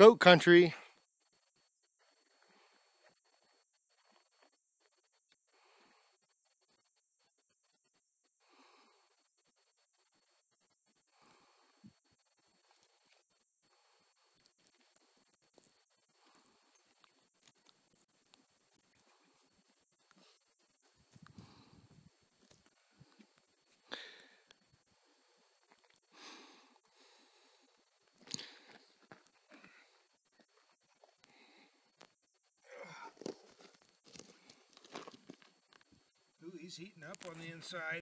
goat country. Ooh, he's heating up on the inside.